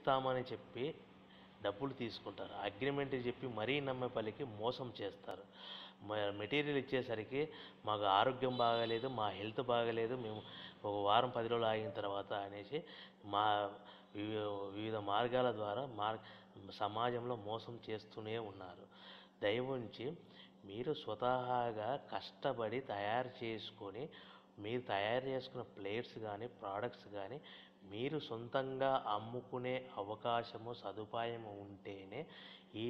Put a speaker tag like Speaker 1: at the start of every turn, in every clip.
Speaker 1: ఇస్తామని చెప్పి డబ్బులు తీసుకుంటారు. అగ్రిమెంట్ చెప్పి మరీ నమ్మే పలికి మోసం చేస్తారు. మ- మెటీరియల్ ఇచ్చేసరికి మాకు ఆరోగ్యం బాగాలేదు మా హెల్త్ బాగాలేదు మేము ఒక వారం పది రోజులు ఆగిన తర్వాత అనేసి మా వివిధ మార్గాల ద్వారా మార్ సమాజంలో మోసం చేస్తూనే ఉన్నారు. దయవుంచి మీరు స్వతహాగా కష్టపడి తయారు చేసుకొని మీరు తయారు చేసుకున్న ప్లేట్స్ కానీ ప్రోడక్ట్స్ కానీ మీరు సొంతంగా అమ్ముకునే అవకాశము సదుపాయము ఉంటేనే ఈ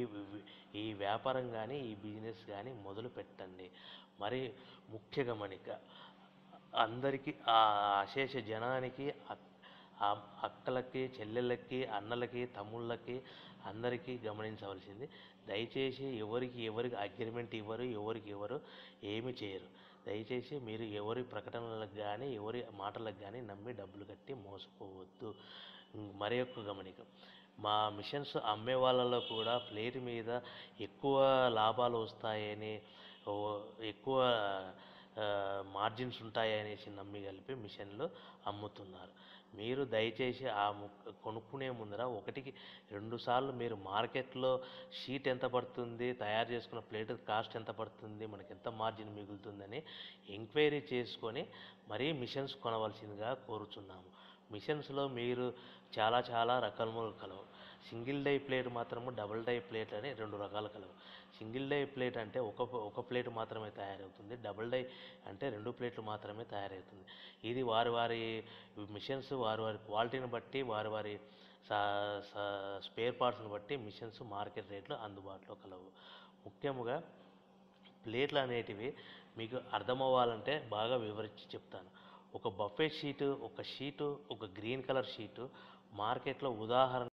Speaker 1: ఈ వ్యాపారం కానీ ఈ బిజినెస్ కానీ మొదలు పెట్టండి. మరి ముఖ్య గమనిక అందరికీ ఆ అశేష జనానికి ఆ అక్కలకి చెల్లెళ్ళకి అన్నలకి తమ్ముళ్ళకి అందరికీ గమనించవలసింది. దయచేసి ఎవరికి ఎవరికి అగ్రిమెంట్ ఇవ్వరు ఎవరికి ఎవరు ఏమి చేయరు. దయచేసి మీరు ఎవరి ప్రకటనలకు కానీ ఎవరి మాటలకు కానీ నమ్మి డబ్బులు కట్టి మోసపోవద్దు. మరి యొక్క గమనిక. మా మిషన్స్ అమ్మే వాళ్ళలో కూడా ప్లేట్ మీద ఎక్కువ లాభాలు వస్తాయని ఎక్కువ మార్జిన్స్ ఉంటాయనేసి నమ్మి కలిపి మిషన్లు అమ్ముతున్నారు. మీరు దయచేసి ఆ ము- కొనుక్కునే ముందర ఒకటికి రెండు సార్లు మీరు మార్కెట్లో షీట్ ఎంత పడుతుంది తయారు చేసుకున్న ప్లేట్ కాస్ట్ ఎంత పడుతుంది మనకి ఎంత మార్జిన్ మిగులుతుందని ఎంక్వైరీ చేసుకొని మరీ మిషన్స్ కొనవలసిందిగా కోరుచున్నాము. మిషన్స్లో మీరు చాలా చాలా రకాలు కలవు. సింగిల్ డై ప్లేట్ మాత్రము డబుల్ డై ప్లేట్ అని రెండు రకాలు కలవు. సింగిల్ డై ప్లేట్ అంటే ఒక ఒక ప్లేట్ మాత్రమే తయారవుతుంది డబుల్ డై అంటే రెండు ప్లేట్లు మాత్రమే తయారవుతుంది. ఇది వారి వారి మిషన్స్ వారి వారి క్వాలిటీని బట్టి వారి వారి స్పేర్ పార్ట్స్ని బట్టి మిషన్స్ మార్కెట్ రేట్లు అందుబాటులో కలవు. ముఖ్యముగా ప్లేట్లు అనేటివి మీకు అర్థమవ్వాలంటే బాగా వివరించి చెప్తాను. ఒక బఫే షీటు ఒక షీటు ఒక గ్రీన్ కలర్ షీటు మార్కెట్లో ఉదాహరణ